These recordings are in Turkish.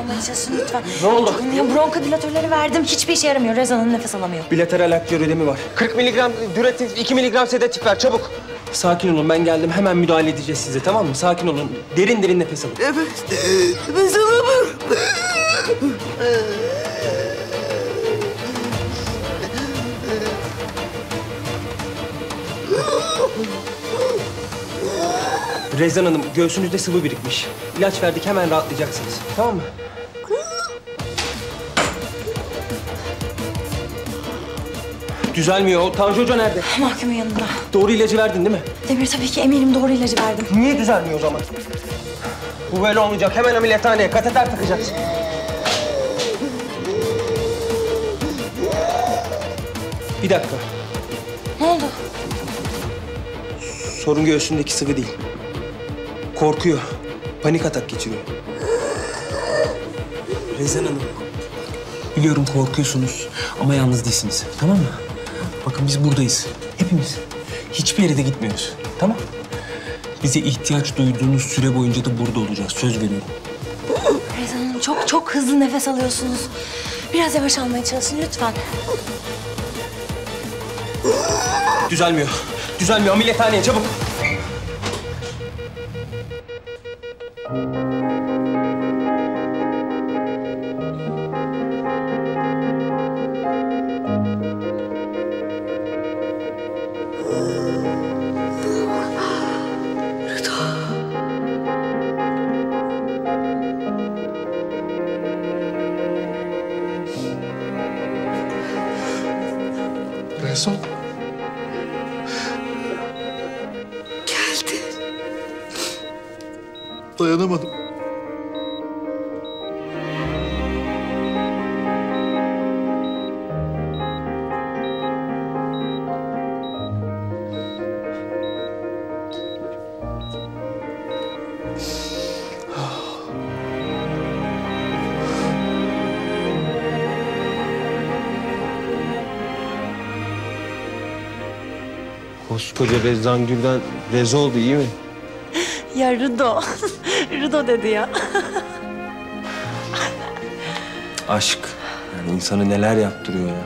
almaya çalışın lütfen. Ne oldu? Ya bronkodilatörleri verdim. Hiçbir işe yaramıyor. Rezan Hanım nefes alamıyor. Bilateral akciğer ödemi var. 40 miligram düretif, 2 miligram sedatif ver çabuk. Sakin olun ben geldim hemen müdahale edeceğiz size tamam mı? Sakin olun. Derin derin nefes alın. Rezan Hanım göğsünüzde sıvı birikmiş. İlaç verdik hemen rahatlayacaksınız. Tamam mı? Düzelmiyor. Tanju Hoca nerede? Mahkumun yanında. Doğru ilacı verdin değil mi? Demir tabii ki eminim doğru ilacı verdim. Niye düzelmiyor o zaman? Bu böyle olmayacak. Hemen ameliyathaneye kateter takacaksın. Bir dakika. Ne oldu? Sorun göğsündeki sıvı değil. Korkuyor. Panik atak geçiriyor. Rezan Hanım. Biliyorum korkuyorsunuz ama yalnız değilsiniz. Tamam mı? Bakın biz buradayız. Hepimiz. Hiçbir yere de gitmiyoruz. Tamam Bize ihtiyaç duyduğunuz süre boyunca da burada olacağız. Söz veriyorum. Rezan Hanım çok çok hızlı nefes alıyorsunuz. Biraz yavaş almaya çalışın lütfen. Düzelmiyor. Düzelmiyor. Ameliyathaneye çabuk. Thank you. Koskoca Rezan Gül'den rez oldu iyi mi? Ya Rıdo. Rıdo dedi ya. Aşk. Yani insanı neler yaptırıyor ya.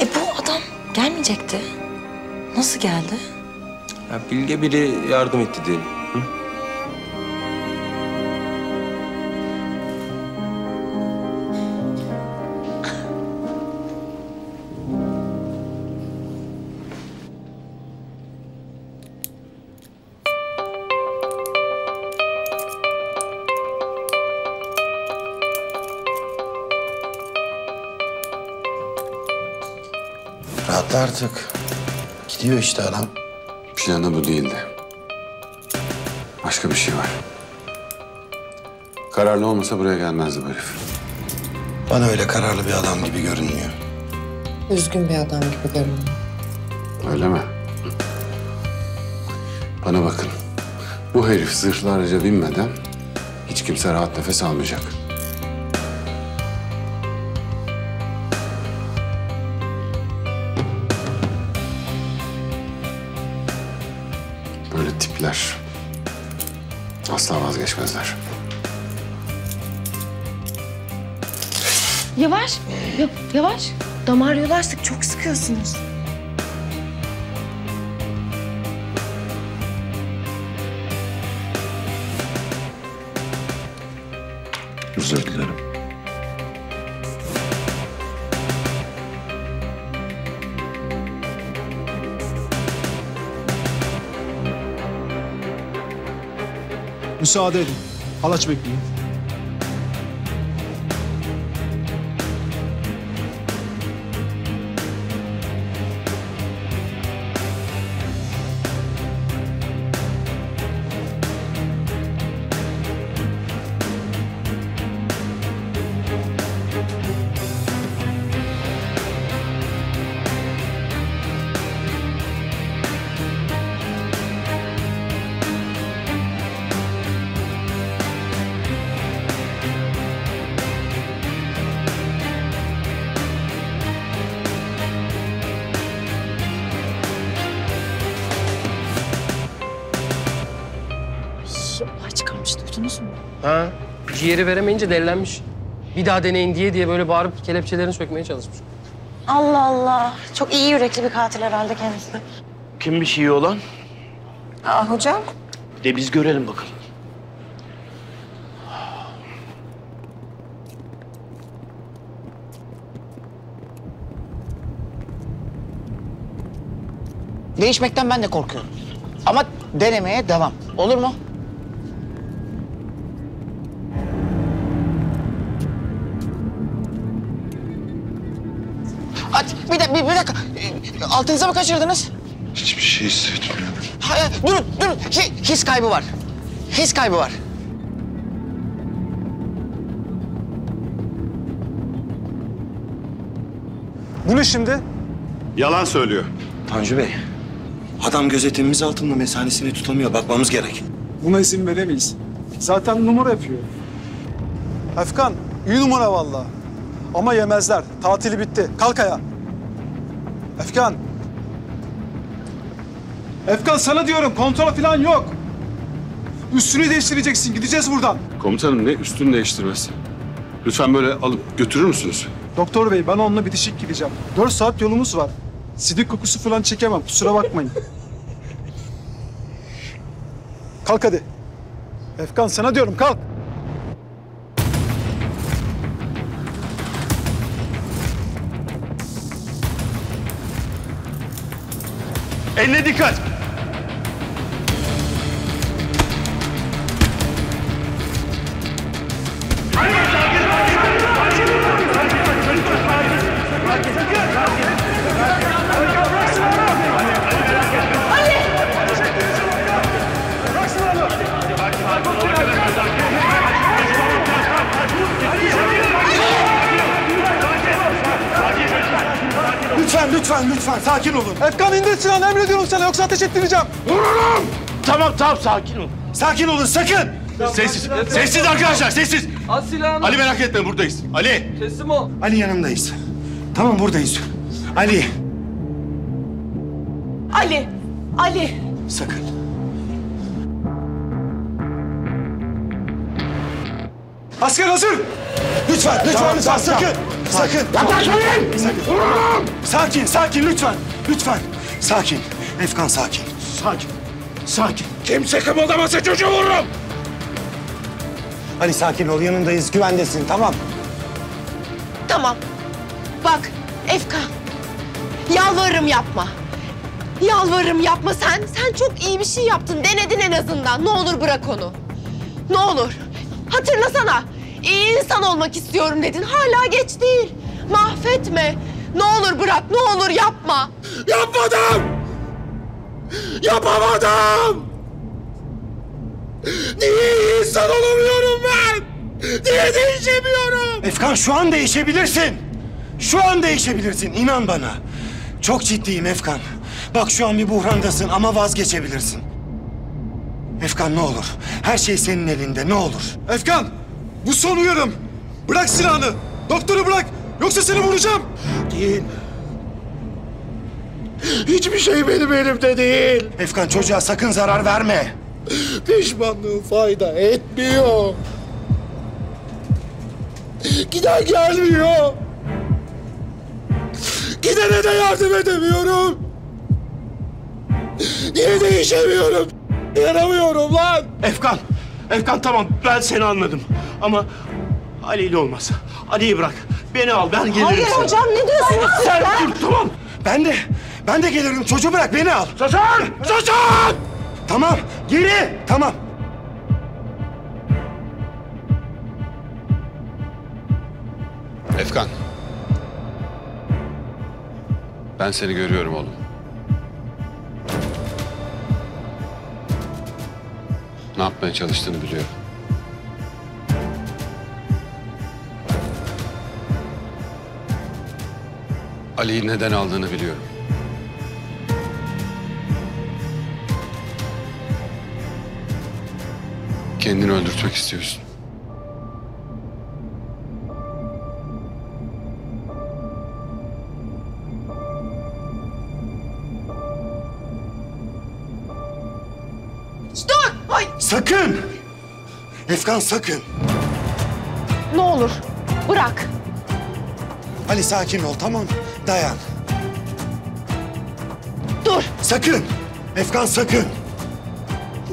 E bu adam gelmeyecekti. Nasıl geldi? ya bilge biri yardım etti diyelim. Artık. Gidiyor işte adam. Planı bu değildi. Başka bir şey var. Kararlı olmasa buraya gelmezdi bu herif. Bana öyle kararlı bir adam gibi görünmüyor. Üzgün bir adam gibi görünüyor. Öyle mi? Bana bakın. Bu herif zırhlarca binmeden hiç kimse rahat nefes almayacak. Vazgeçmezler. Yavaş. Ya- yavaş. Damar yolu açtık. Çok sıkıyorsunuz. Özür dilerim. Müsaade edin. Halaç bekleyin. Ha? Ciğeri veremeyince delilenmiş. Bir daha deneyin diye diye böyle bağırıp kelepçelerini sökmeye çalışmış. Allah Allah. Çok iyi yürekli bir katil herhalde kendisi. Kimmiş iyi olan? Aa hocam. De biz görelim bakalım. Değişmekten ben de korkuyorum. Ama denemeye devam. Olur mu? Altınıza mı kaçırdınız? Hiçbir şey hissetmiyorum. Hayır, durun, durun. Hi- his kaybı var. His kaybı var. Bu ne şimdi? Yalan söylüyor. Tanju Bey, adam gözetimimiz altında mesanesini tutamıyor. Bakmamız gerek. Buna izin veremeyiz. Zaten numara yapıyor. Efkan, iyi numara vallahi. Ama yemezler. Tatili bitti. Kalk ayağa. Efkan. Efkan sana diyorum kontrol falan yok. Üstünü değiştireceksin. Gideceğiz buradan. Komutanım ne üstünü değiştirmesi? Lütfen böyle alıp götürür müsünüz? Doktor bey ben onunla bitişik gideceğim. Dört saat yolumuz var. Sidik kokusu falan çekemem. Kusura bakmayın. kalk hadi. Efkan sana diyorum kalk. Eline dikkat. Lütfen, lütfen, lütfen. Sakin olun. Efkan indir silahını emrediyorum sana yoksa ateş ettireceğim. Tamam tamam sakin ol. Sakin olun, sakın. Sessiz. Sessiz arkadaşlar sessiz. At silahını. Ali merak etme buradayız. Ali. Teslim ol. Ali yanımdayız. Tamam, buradayız. Ali, Ali. Ali. sakın. Asker hazır. Lütfen, lütfen, lütfen, sakın. Sakın. Yaklaşmayın. Sakın. Sakin, sakin, lütfen. Lütfen. Sakin. Efkan sakin. Sakin. Sakin. Kimse kımıldamasa çocuğu vururum. Ali sakin ol, yanındayız. Güvendesin, tamam. Tamam. Bak Efkan. Yalvarırım yapma. Yalvarırım yapma sen. Sen çok iyi bir şey yaptın. Denedin en azından. Ne olur bırak onu. Ne olur. Hatırlasana. İyi insan olmak istiyorum dedin. Hala geç değil. Mahvetme. Ne olur bırak. Ne olur yapma. Yapmadım. Yapamadım. Niye iyi insan olamıyorum ben? Niye değişemiyorum? Efkan şu an değişebilirsin. Şu an değişebilirsin, inan bana. Çok ciddiyim Efkan. Bak şu an bir buhrandasın ama vazgeçebilirsin. Efkan ne olur. Her şey senin elinde, ne olur. Efkan bu son uyarım. Bırak silahını. Doktoru bırak. Yoksa seni vuracağım. Değil. Hiçbir şey benim elimde değil. Efkan çocuğa sakın zarar verme. Pişmanlığım fayda etmiyor. Giden gelmiyor. Gidene de yardım edemiyorum. Niye değişemiyorum? Yaramıyorum lan. Efkan, Efkan tamam ben seni anladım. Ama Ali ile olmaz. Ali'yi bırak. Beni al ben gelirim Hayır sana. hocam ne diyorsunuz siz Sen dur tamam. Ben de, ben de gelirim. Çocuğu bırak, beni al. Susun! Susun! Tamam, geri. Tamam. Efkan. Ben seni görüyorum oğlum. Ne yapmaya çalıştığını biliyorum. Ali'yi neden aldığını biliyorum. Kendini öldürtmek istiyorsun. Dur! Ay! Sakın! Efkan sakın. Ne olur bırak. Ali sakin ol tamam. Dayan. Dur. Sakın. Efkan sakın.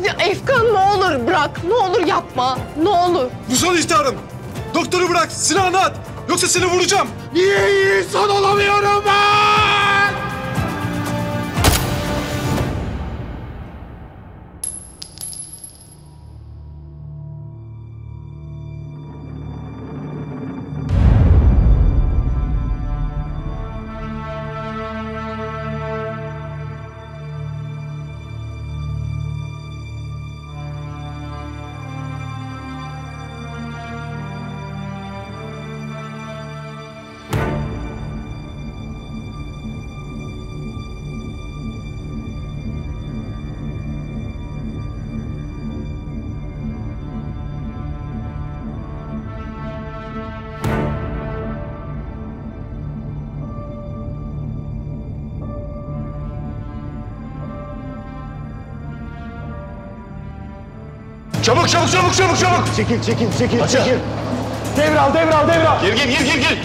Ya Efkan ne olur bırak. Ne olur yapma. Ne olur. Bu son ihtarım. Doktoru bırak, silahını at. Yoksa seni vuracağım. Niye iyi insan olamıyorum ben? Çabuk çabuk çabuk çabuk çabuk. Çekil çekil çekil Açıl. çekil. Devral devral devral. Gir gir gir gir gir.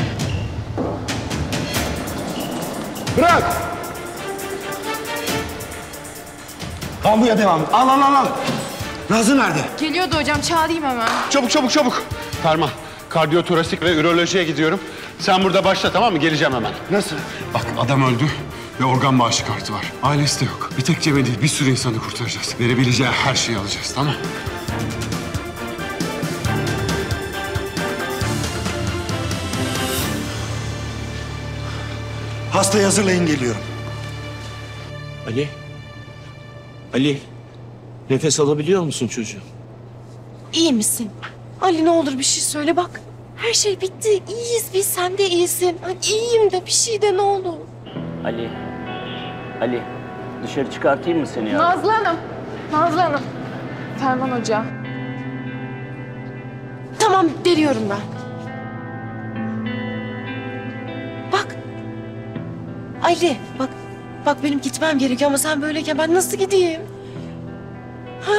Bırak. Kambuya devam. Al al al al. Nazlı nerede? Geliyordu hocam çağırayım hemen. Çabuk çabuk çabuk. Ferman, kardiyotorasik ve ürolojiye gidiyorum. Sen burada başla tamam mı? Geleceğim hemen. Nasıl? Bak adam öldü ve organ bağışı kartı var. Ailesi de yok. Bir tek Cem'e değil bir sürü insanı kurtaracağız. Verebileceği her şeyi alacağız tamam Hastayı hazırlayın geliyorum. Ali. Ali. Nefes alabiliyor musun çocuğum? İyi misin? Ali ne olur bir şey söyle bak. Her şey bitti. İyiyiz biz. Sen de iyisin. Hani iyiyim de bir şey de ne olur. Ali. Ali. Dışarı çıkartayım mı seni ya? Nazlı Hanım. Nazlı Hanım. Ferman Hoca. Tamam geliyorum ben. Bak. Ali bak. Bak benim gitmem gerekiyor ama sen böyleyken ben nasıl gideyim? Ha?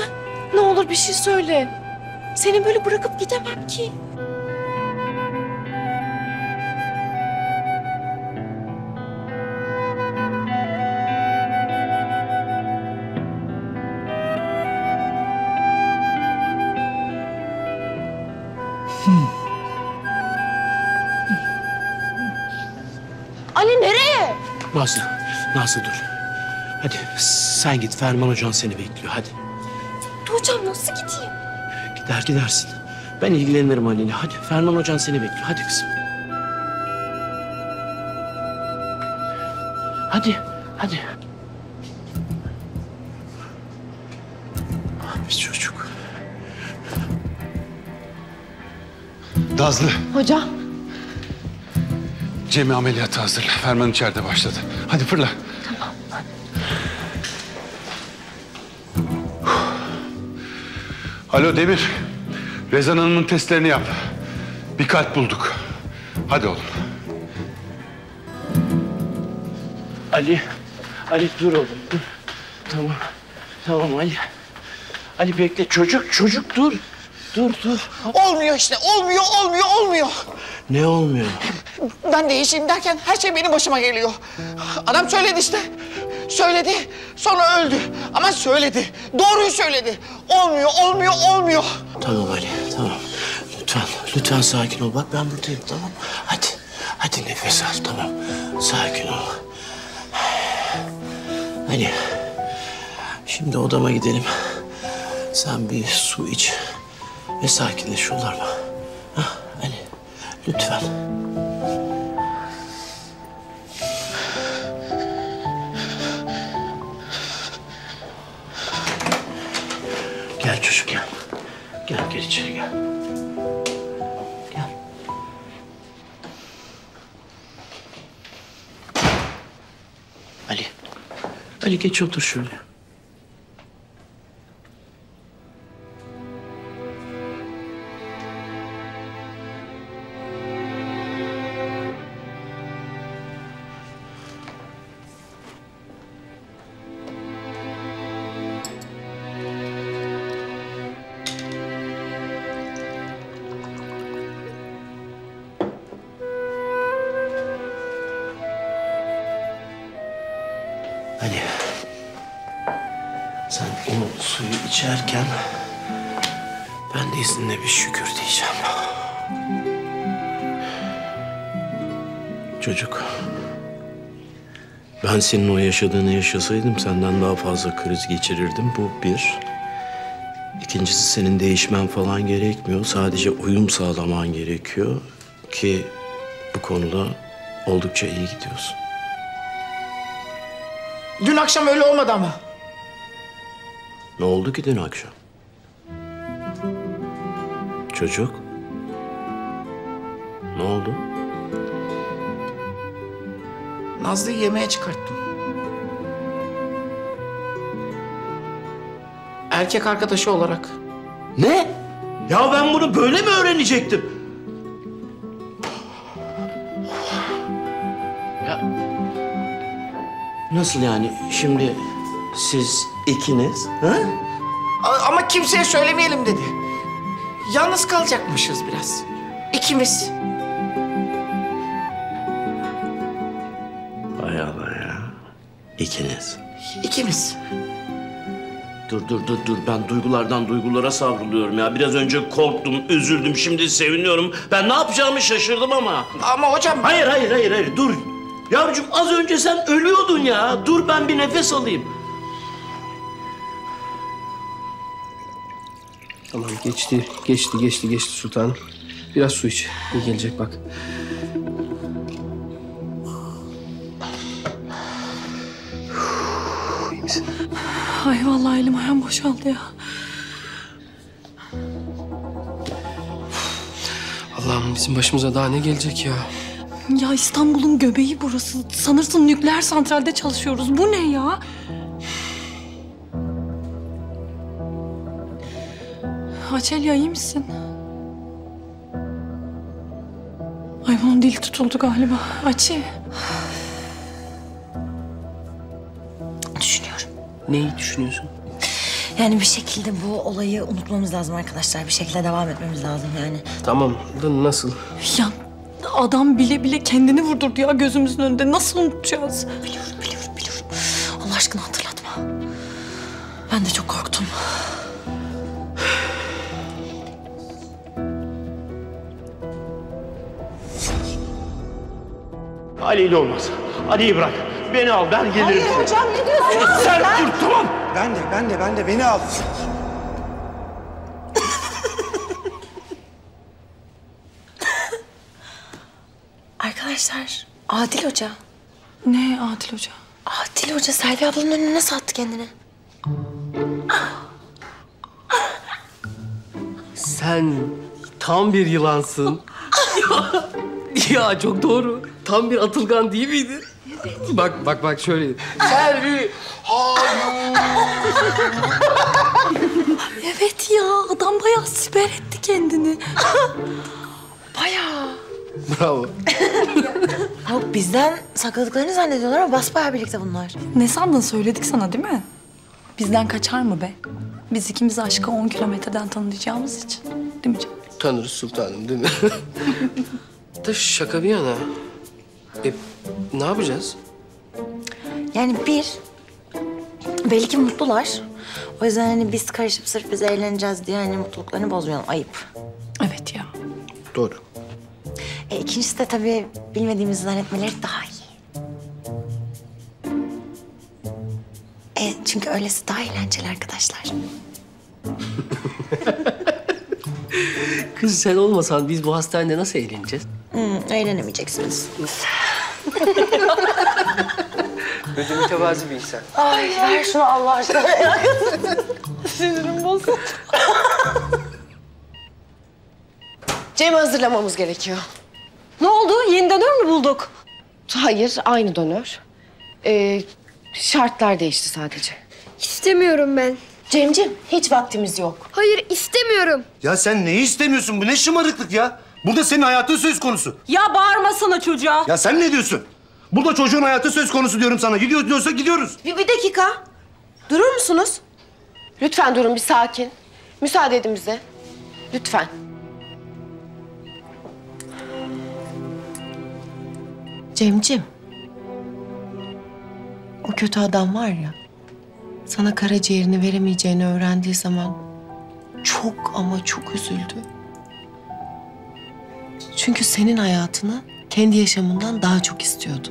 Ne olur bir şey söyle. Seni böyle bırakıp gidemem ki. Nazlı. Nazlı dur. Hadi sen git. Ferman Hocan seni bekliyor. Hadi. Hocam nasıl gideyim? Gider gidersin. Ben ilgilenirim Ali'yle. Hadi Ferman Hocan seni bekliyor. Hadi kızım. Hadi. Hadi. Ah bir çocuk. Nazlı, Hocam. Cem'i ameliyata hazırla. Ferman içeride başladı. Hadi fırla. Alo Demir. Rezan Hanım'ın testlerini yap. Bir kalp bulduk. Hadi oğlum. Ali. Ali dur oğlum dur. Tamam. Tamam Ali. Ali bekle. Çocuk çocuk dur. Dur dur. Olmuyor işte. Olmuyor, olmuyor, olmuyor. Ne olmuyor? Ben değişeyim derken her şey benim başıma geliyor. Adam söyledi işte. Söyledi. Sonra öldü. Ama söyledi. Doğruyu söyledi. Olmuyor, olmuyor, olmuyor. Tamam Ali tamam. Lütfen lütfen sakin ol. Bak ben buradayım tamam. Hadi. Hadi nefes al tamam. Sakin ol. Ali. Şimdi odama gidelim. Sen bir su iç. Ve sakinleş mu? Hah, Ali. Lütfen. Gel içeri gel. Gel. Ali. Ali geç otur şöyle. İçerken ben de izninle bir şükür diyeceğim. Çocuk. Ben senin o yaşadığını yaşasaydım senden daha fazla kriz geçirirdim. Bu bir. İkincisi senin değişmen falan gerekmiyor. Sadece uyum sağlaman gerekiyor ki bu konuda oldukça iyi gidiyorsun. Dün akşam öyle olmadı ama. Ne oldu ki dün akşam? Çocuk? Ne oldu? Nazlı'yı yemeğe çıkarttım. Erkek arkadaşı olarak. Ne? Ya ben bunu böyle mi öğrenecektim? Ya nasıl yani? Şimdi siz ikiniz, ha? A- Ama kimseye söylemeyelim dedi. Yalnız kalacakmışız biraz. İkimiz. Hay Allah ya. İkiniz. İkimiz. Dur dur dur dur ben duygulardan duygulara savruluyorum ya. Biraz önce korktum, üzüldüm, şimdi seviniyorum. Ben ne yapacağımı şaşırdım ama. Ama hocam... Hayır hayır hayır hayır dur. Yavrucuğum az önce sen ölüyordun ya. Dur ben bir nefes alayım. Tamam geçti, geçti, geçti, geçti sultanım. Biraz su iç. İyi gelecek bak. İyi misin? Ay vallahi elim ayağım boşaldı ya. Allah'ım bizim başımıza daha ne gelecek ya? Ya İstanbul'un göbeği burası. Sanırsın nükleer santralde çalışıyoruz. Bu ne ya? Açelya iyi misin? Ay bunun dili tutuldu galiba. Açı. Düşünüyorum. Neyi düşünüyorsun? Yani bir şekilde bu olayı unutmamız lazım arkadaşlar. Bir şekilde devam etmemiz lazım yani. Tamam da nasıl? Ya adam bile bile kendini vurdurdu ya gözümüzün önünde. Nasıl unutacağız? Biliyorum, biliyorum, biliyorum. Allah aşkına hatırlatma. Ben de çok korktum. Ali ile olmaz. Ali'yi bırak. Beni al ben gelirim. Hayır hocam ne diyorsunuz? Sen dur tamam. Ben de, ben de, ben de. Beni al. Arkadaşlar, Adil Hoca. Ne Adil Hoca? Adil Hoca Selvi ablanın önüne nasıl attı kendini? Sen tam bir yılansın. ya, ya çok doğru. Tam bir atılgan değil miydin? Bak bak bak şöyle. Selvi. Evet ya adam bayağı siper etti kendini. Bayağı. Bravo. Yok bizden sakladıklarını zannediyorlar ama basbayağı birlikte bunlar. Ne sandın söyledik sana değil mi? Bizden kaçar mı be? Biz ikimiz aşkı 10 kilometreden tanıyacağımız için. Değil mi canım? Tanırız sultanım değil mi? da şaka bir yana. E, ne yapacağız? Yani bir, belli ki mutlular. O yüzden hani biz karışıp sırf biz eğleneceğiz diye hani mutluluklarını bozmayalım. Ayıp. Evet ya. Doğru. E, ikincisi de tabii bilmediğimizi zannetmeleri daha iyi. E, çünkü öylesi daha eğlenceli arkadaşlar. Kız sen olmasan biz bu hastanede nasıl eğleneceğiz? Hmm, eğlenemeyeceksiniz. Böyle mütevazi bir insan. Ay ver şunu Allah aşkına. Sinirim bozuldu. Cem'i hazırlamamız gerekiyor. Ne oldu? Yeni dönür mü bulduk? Hayır aynı donör. Ee, şartlar değişti sadece. İstemiyorum ben. Cemcim hiç vaktimiz yok. Hayır istemiyorum. Ya sen neyi istemiyorsun? Bu ne şımarıklık ya? Burada senin hayatın söz konusu. Ya bağırmasana çocuğa. Ya sen ne diyorsun? Burada çocuğun hayatı söz konusu diyorum sana. Gidiyor diyorsa gidiyoruz. Bir, bir dakika. Durur musunuz? Lütfen durun bir sakin. Müsaade edin bize. Lütfen. Cemcim. O kötü adam var ya. Sana karaciğerini veremeyeceğini öğrendiği zaman çok ama çok üzüldü. Çünkü senin hayatını kendi yaşamından daha çok istiyordu.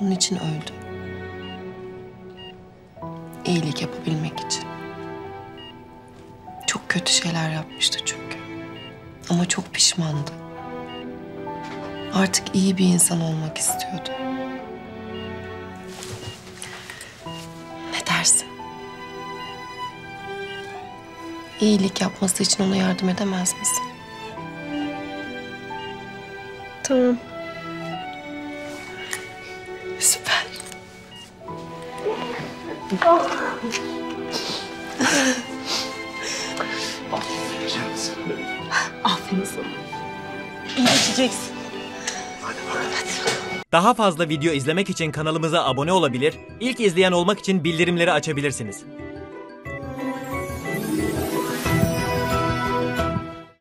Bunun için öldü. İyilik yapabilmek için. Çok kötü şeyler yapmıştı çünkü. Ama çok pişmandı. Artık iyi bir insan olmak istiyordu. İyilik yapması için ona yardım edemez misin? Tamam. Süper. Aferin sana. İyileşeceksin. Daha fazla video izlemek için kanalımıza abone olabilir, ilk izleyen olmak için bildirimleri açabilirsiniz.